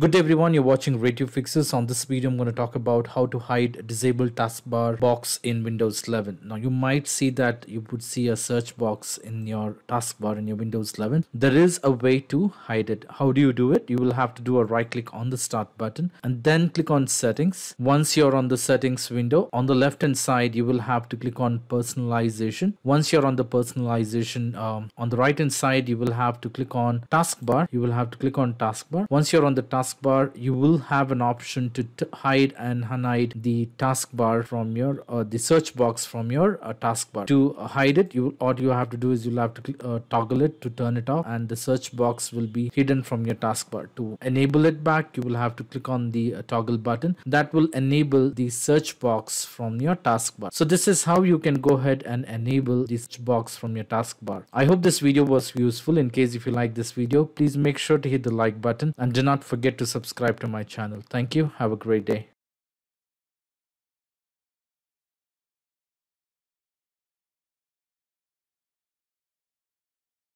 Good day everyone, you're watching Ray Tube Fixes. On this video, I'm going to talk about how to hide disable taskbar box in Windows 11. Now you might see that you would see a search box in your taskbar in your Windows 11. There is a way to hide it. How do you do it? You will have to do a right click on the start button and then click on settings. Once you're on the settings window, on the left hand side, you will have to click on personalization. Once you're on the personalization, um, on the right hand side, you will have to click on taskbar. You will have to click on taskbar. Once you're on the taskbar, taskbar you will have an option to hide and unhide the taskbar from your uh, the search box from your uh, taskbar. To hide it you all you have to do is you'll have to uh, toggle it to turn it off and the search box will be hidden from your taskbar. To enable it back you will have to click on the uh, toggle button. That will enable the search box from your taskbar. So this is how you can go ahead and enable the search box from your taskbar. I hope this video was useful. In case if you like this video please make sure to hit the like button and do not forget to subscribe to my channel. Thank you. Have a great day.